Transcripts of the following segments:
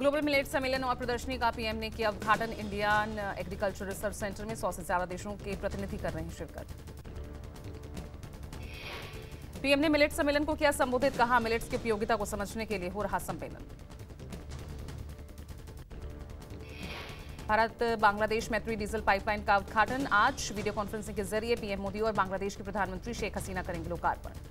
Global millet सम्मेलन और प्रदर्शनी का पीएम ने किया उद्घाटन। इंडियन एग्रीकल्चर रिसर्च सेंटर में सौ से ज़्यादा देशों के प्रतिनिधि कर रहे हैं शिरकत। पीएम ने मिलेट सम्मेलन को किया संबोधित, कहा मिलेट्स की उपयोगिता को समझने के लिए हो रहा सम्मेलन। भारत, बांग्लादेश मैत्री डीजल पाइपलाइन का उद्घाटन। आज वीडियो कॉन्फ्रेंसिंग के ज़रिए पीएम मोदी और बांग्लादेश के प्रधानमंत्री शेख हसीना करेंगे लोकार्पण।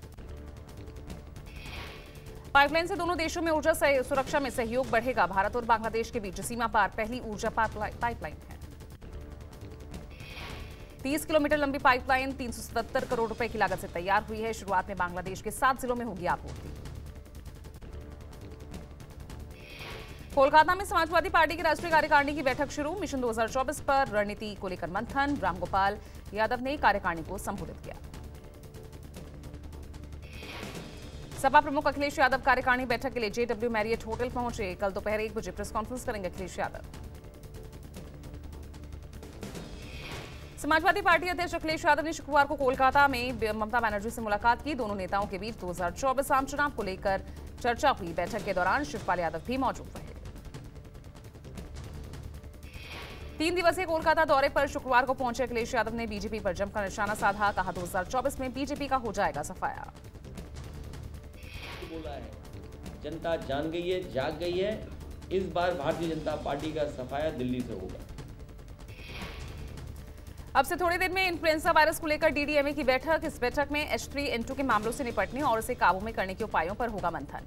पाइपलाइन से दोनों देशों में ऊर्जा सुरक्षा में सहयोग बढ़ेगा। भारत और बांग्लादेश के बीच सीमा पार, पहली ऊर्जा पाइपलाइन है। 30 किलोमीटर लंबी पाइपलाइन 377 करोड़ रुपए की लागत से तैयार हुई है। शुरुआत में बांग्लादेश के सात जिलों में होगी आपूर्ति। कोलकाता में समाजवादी पार्टी की राष्ट्रीय कार्यकारिणी की बैठक शुरू। मिशन 2024 पर रणनीति को लेकर मंथन। रामगोपाल यादव ने कार्यकारिणी को संबोधित किया। सपा प्रमुख अखिलेश यादव कार्यकारिणी बैठक के लिए जेडब्ल्यू मैरियट होटल पहुँचे। कल दोपहर एक बजे प्रेस कॉन्फ्रेंस करेंगे अखिलेश यादव। समाजवादी पार्टी अध्यक्ष अखिलेश यादव ने शुक्रवार को कोलकाता में ममता बनर्जी से मुलाकात की। दोनों नेताओं के बीच 2024 आम चुनाव को लेकर चर्चा हुई। बैठक के दौरान शिवपाल यादव भी मौजूद रहे। तीन दिवसीय कोलकाता दौरे पर शुक्रवार को पहुँचे अखिलेश यादव ने बीजेपी पर जमकर निशाना साधा। कहा 2024 में बीजेपी का हो जाएगा सफाया। बोला है। जनता जान गई है, जाग गई है। इस बार भारतीय जनता पार्टी का सफाया दिल्ली से होगा। अब से थोड़ी देर में इन्फ्लुएंजा वायरस को लेकर डीडीएमए की बैठक। इस बैठक में एच थ्री, एन टू के मामलों से निपटने और इसे काबू में करने के उपायों पर होगा मंथन।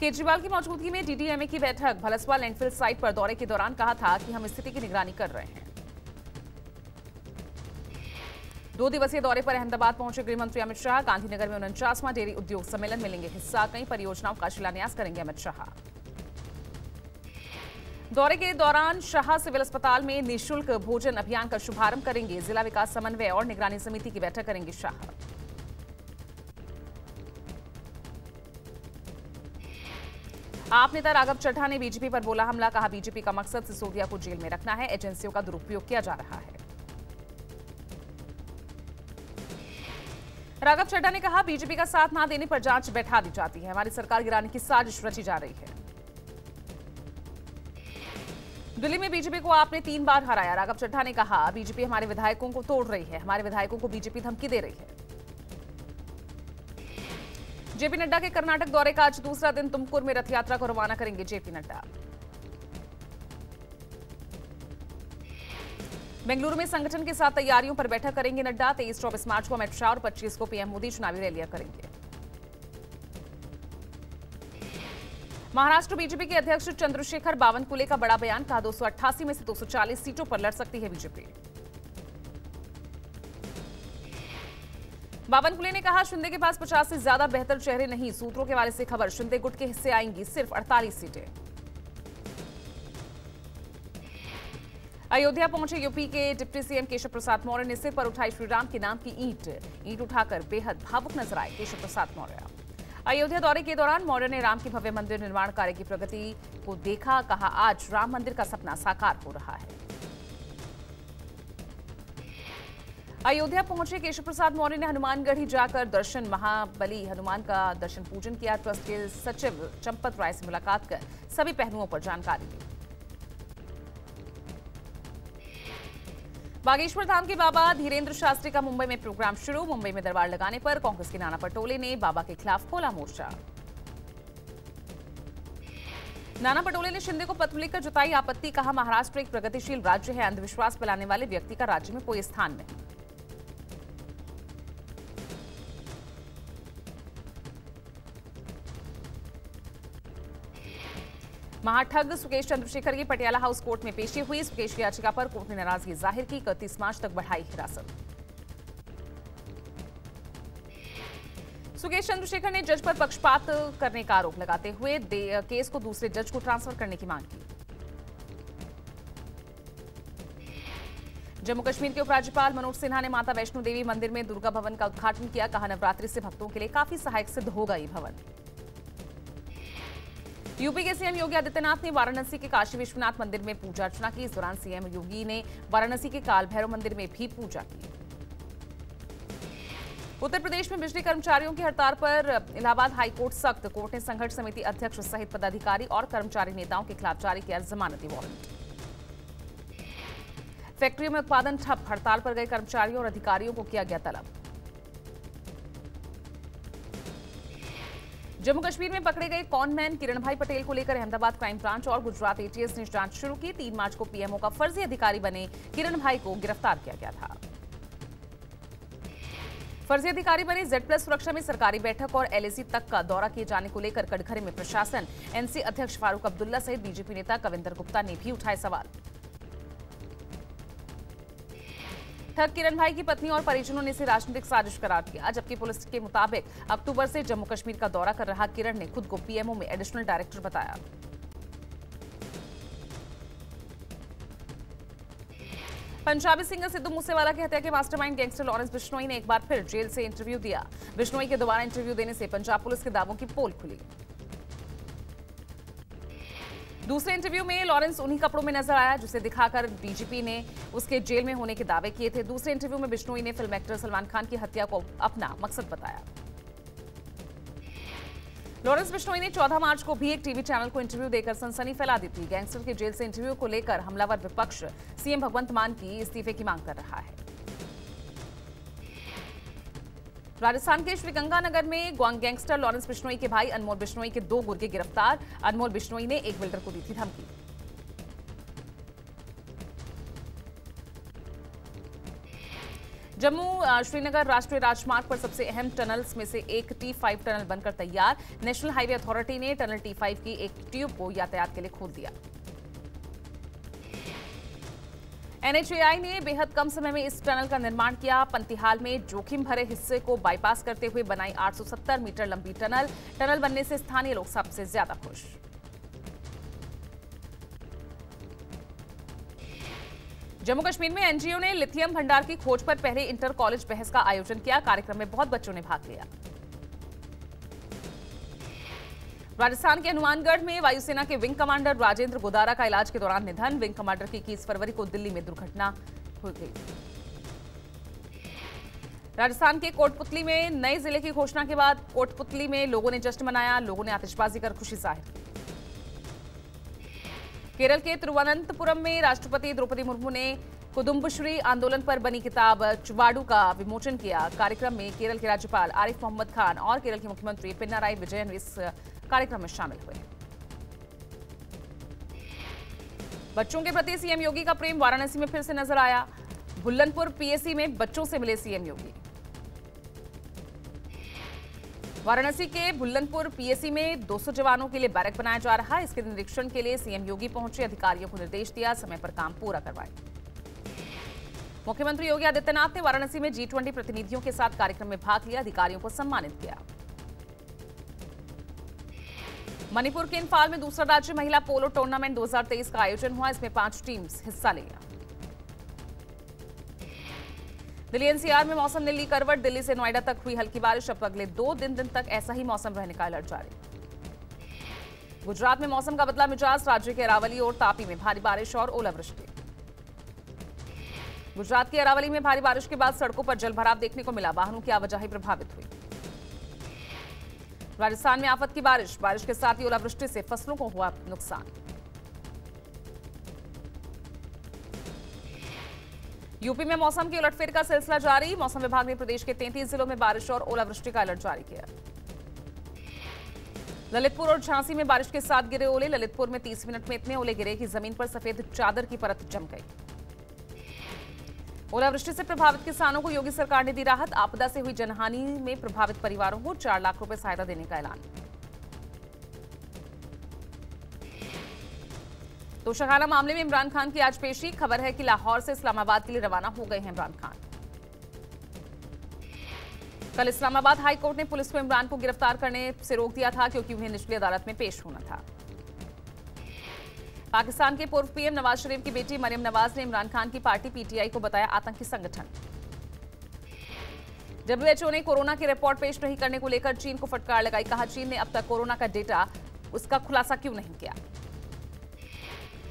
केजरीवाल की मौजूदगी में डीडीएमए की बैठक। भलसवा लैंडफिल साइट पर दौरे के दौरान कहा था कि हम स्थिति की निगरानी कर रहे हैं। दो दिवसीय दौरे पर अहमदाबाद पहुँचे गृह मंत्री अमित शाह, गांधीनगर में उनचासवां डेयरी उद्योग सम्मेलन में लेंगे हिस्सा। कई परियोजनाओं का शिलान्यास करेंगे अमित शाह। दौरे के दौरान शाह सिविल अस्पताल में निशुल्क भोजन अभियान का शुभारंभ करेंगे। जिला विकास समन्वय और निगरानी समिति की बैठक करेंगे शाह। आप नेता राघव चड्ढा ने बीजेपी पर बोला हमला, कहा बीजेपी का मकसद सिसोदिया को जेल में रखना है। एजेंसियों का दुरुपयोग किया जा रहा है। राघव चड्ढा ने कहा, बीजेपी का साथ ना देने पर जाँच बैठा दी जाती है। हमारी सरकार गिराने की साजिश रची जा रही है। दिल्ली में बीजेपी को आपने तीन बार हराया। राघव चड्ढा ने कहा, बीजेपी हमारे विधायकों को तोड़ रही है। हमारे विधायकों को बीजेपी धमकी दे रही है। जेपी नड्डा के कर्नाटक दौरे का आज दूसरा दिन। तुमकुर में रथ यात्रा को रवाना करेंगे जेपी नड्डा। बेंगलुरु में संगठन के साथ तैयारियों पर बैठक करेंगे नड्डा। तेईस चौबीस मार्च को अमित शाह और पच्चीस को पीएम मोदी चुनावी रैलियाँ करेंगे। महाराष्ट्र बीजेपी के अध्यक्ष चंद्रशेखर बावनकुले का बड़ा बयान, कहा दो सौ अट्ठासी में से 240 सीटों पर लड़ सकती है बीजेपी। बावनकुले ने कहा, शिंदे के पास 50 से ज़्यादा बेहतर चेहरे नहीं, सूत्रों के वाले से खबर, शिंदे गुट के हिस्से आएँगी सिर्फ़ 48 सीटें। अयोध्या पहुँचे यूपी के डिप्टी सीएम केशव प्रसाद मौर्य ने सिर पर उठाई श्रीराम के नाम की ईंट। ईंट उठाकर बेहद भावुक नज़र आए केशव प्रसाद मौर्य। अयोध्या दौरे के दौरान मौर्य ने राम के भव्य मंदिर निर्माण कार्य की प्रगति को देखा, कहा, आज राम मंदिर का सपना साकार हो रहा है। अयोध्या पहुँचे केशव प्रसाद मौर्य ने हनुमानगढ़ी जाकर दर्शन महाबली, हनुमान का दर्शन पूजन किया। ट्रस्ट के सचिव चंपत राय से मुलाकात कर सभी पहलुओं पर जानकारी दी बागेश्वर धाम के बाबा धीरेन्द्र शास्त्री का मुंबई में प्रोग्राम शुरू। मुंबई में दरबार लगाने पर कांग्रेस के नाना पटोले ने बाबा के खिलाफ खोला मोर्चा। नाना पटोले ने शिंदे को पत्र लिखकर जताई, आपत्ति कहा, महाराष्ट्र एक प्रगतिशील राज्य है, अंधविश्वास फैलाने वाले व्यक्ति का राज्य में कोई स्थान नहीं। महाठग सुकेश चंद्रशेखर की पटियाला हाउस कोर्ट में पेशी हुई। सुकेश की याचिका पर कोर्ट ने नाराज़गी ज़ाहिर की। इकतीस मार्च तक बढ़ाई हिरासत। सुकेश चंद्रशेखर ने जज पर पक्षपात करने का आरोप लगाते हुए केस को दूसरे जज को ट्रांसफ़र करने की मांग की। जम्मू कश्मीर के उपराज्यपाल मनोज सिन्हा ने माता वैष्णो देवी मंदिर में दुर्गा भवन का उद्घाटन किया। कहा, नवरात्रि से भक्तों के लिए काफ़ी सहायक सिद्ध होगा ये भवन। यूपी के सीएम योगी आदित्यनाथ ने वाराणसी के काशी विश्वनाथ मंदिर में पूजा अर्चना की। इस दौरान सीएम योगी ने वाराणसी के काल भैरव मंदिर में भी पूजा की। उत्तर प्रदेश में बिजली कर्मचारियों की हड़ताल पर इलाहाबाद हाईकोर्ट सख्त। कोर्ट ने संघर्ष समिति अध्यक्ष सहित पदाधिकारी और कर्मचारी नेताओं के खिलाफ जारी किया जमानती वारंट। फैक्ट्रियों में उत्पादन ठप। हड़ताल पर गए कर्मचारियों और अधिकारियों को किया गया तलब। जम्मू कश्मीर में पकड़े गए कॉनमैन किरण भाई पटेल को लेकर अहमदाबाद क्राइम ब्रांच और गुजरात एटीएस ने जाँच शुरू की। तीन मार्च को पीएमओ का फर्जी अधिकारी बने। किरण भाई को गिरफ़्तार किया गया था। फर्जी अधिकारी बने जेड प्लस सुरक्षा में सरकारी बैठक और एलएसी तक का दौरा किए जाने को लेकर कटघरे में प्रशासन। एनसी अध्यक्ष फारूक अब्दुल्ला सहित बीजेपी नेता कविंदर गुप्ता ने भी उठाए सवाल। ठग किरण भाई की पत्नी और परिजनों ने इसे राजनीतिक साजिश करार दिया। जबकि पुलिस के मुताबिक अक्टूबर से जम्मू कश्मीर का दौरा कर रहा किरण ने खुद को पीएमओ में एडिशनल डायरेक्टर बताया। पंजाबी सिंगर सिद्धू मूसेवाला की हत्या के मास्टरमाइंड गैंगस्टर लॉरेंस बिश्नोई ने एक बार फिर जेल से इंटरव्यू दिया। बिश्नोई के दोबारा इंटरव्यू देने से पंजाब पुलिस के दावों की पोल खुली। दूसरे इंटरव्यू में लॉरेंस उन्हीं कपड़ों में नज़र आया, जिसे दिखाकर डीजीपी ने उसके जेल में होने के दावे किए थे। दूसरे इंटरव्यू में बिश्नोई ने फ़िल्म एक्टर सलमान खान की हत्या को अपना मकसद बताया। लॉरेंस बिश्नोई ने 14 मार्च को भी एक टीवी चैनल को इंटरव्यू देकर सनसनी फैला दी थी। गैंगस्टर के जेल से इंटरव्यू को लेकर हमलावर विपक्ष सीएम भगवंत मान की इस्तीफे की मांग कर रहा है। राजस्थान के श्रीगंगानगर में ग्वांग गैंगस्टर लॉरेंस बिश्नोई के भाई अनमोल बिश्नोई के दो गुर्गे गिरफ़्तार। अनमोल बिश्नोई ने एक बिल्डर को दी थी धमकी। जम्मू श्रीनगर राष्ट्रीय राजमार्ग पर सबसे अहम टनल्स में से एक टी फाइव टनल बनकर तैयार। नेशनल हाईवे अथॉरिटी ने टनल टी फाइव की एक ट्यूब को यातायात के लिए खोल दिया। एनएचएआई ने बेहद कम समय में इस टनल का निर्माण किया। पंतिहाल में जोखिम भरे हिस्से को बाईपास करते हुए बनाई 870 मीटर लंबी टनल। टनल बनने से स्थानीय लोग सबसे ज़्यादा खुश। जम्मू कश्मीर में एनजीओ ने लिथियम भंडार की खोज पर पहले इंटर कॉलेज बहस का आयोजन किया। कार्यक्रम में बहुत बच्चों ने भाग लिया। राजस्थान के हनुमानगढ़ में वायुसेना के विंग कमांडर राजेंद्र गोदारा का इलाज के दौरान निधन। विंग कमांडर की इक्कीस फरवरी को दिल्ली में दुर्घटना हो गई। राजस्थान के कोटपुतली में नए ज़िले की घोषणा के बाद कोटपुतली में लोगों ने जश्न मनाया। लोगों ने आतिशबाजी कर खुशी ज़ाहिर की। केरल के तिरुवनंतपुरम में राष्ट्रपति द्रौपदी मुर्मू ने कुदुम्बश्री आंदोलन पर बनी किताब चुवाडू का विमोचन किया। कार्यक्रम में केरल के राज्यपाल आरिफ मोहम्मद खान और केरल के मुख्यमंत्री पिन्नाराई विजयन इस कार्यक्रम में शामिल हुए बच्चों के प्रति सीएम योगी का प्रेम वाराणसी में फिर से नज़र आया। बुल्लनपुर पीएससी में बच्चों से मिले सीएम योगी। वाराणसी के बुल्लनपुर पीएससी में 200 जवानों के लिए बैरक बनाया जा रहा है। इसके निरीक्षण के लिए सीएम योगी पहुँचे। अधिकारियों को निर्देश दिया। समय पर काम पूरा करवाए। मुख्यमंत्री योगी आदित्यनाथ ने वाराणसी में जी ट्वेंटी प्रतिनिधियों के साथ कार्यक्रम में भाग लिया, अधिकारियों को सम्मानित किया। मणिपुर के इम्फाल में दूसरा राज्य महिला पोलो टूर्नामेंट 2023 का आयोजन हुआ, इसमें पाँच टीम्स हिस्सा लिया दिल्ली एनसीआर में मौसम दिल्ली करवट, दिल्ली से नोएडा तक हुई हल्की बारिश, अब अगले दो दिन दिन तक ऐसा ही मौसम रहने का अलर्ट जारी। गुजरात में मौसम का बदला मिजाज, राज्य के अरावली और तापी में भारी बारिश और ओलावृष्टि। गुजरात की अरावली में भारी बारिश के बाद सड़कों पर जलभराव देखने को मिला। वाहनों की आवाजाही प्रभावित हुई। राजस्थान में आफत की बारिश। बारिश के साथ ही ओलावृष्टि से फ़सलों को हुआ नुकसान। यूपी में मौसम की उलटफेर का सिलसिला जारी। मौसम विभाग ने प्रदेश के 33 जिलों में बारिश और ओलावृष्टि का अलर्ट जारी किया। ललितपुर और झांसी में बारिश के साथ गिरे ओले। ललितपुर में 30 मिनट में इतने ओले गिरे कि ज़मीन पर सफ़ेद चादर की परत जम गई। ओलावृष्टि से प्रभावित किसानों को योगी सरकार ने दी राहत। आपदा से हुई जनहानि में प्रभावित परिवारों को चार लाख रुपए सहायता देने का ऐलान। तोशाखाना मामले में इमरान खान की आज पेशी। खबर है कि लाहौर से इस्लामाबाद के लिए रवाना हो गए हैं इमरान खान। कल इस्लामाबाद हाईकोर्ट ने पुलिस को इमरान को गिरफ़्तार करने से रोक दिया था, क्योंकि उन्हें निचली अदालत में पेश होना था। पाकिस्तान के पूर्व पीएम नवाज़ शरीफ की बेटी मरियम नवाज़ ने इमरान खान की पार्टी पीटीआई को बताया आतंकी संगठन। डब्ल्यूएचओ ने कोरोना की रिपोर्ट पेश नहीं करने को लेकर चीन को फटकार लगाई, कहा चीन ने अब तक कोरोना का डेटा उसका खुलासा क्यों नहीं किया?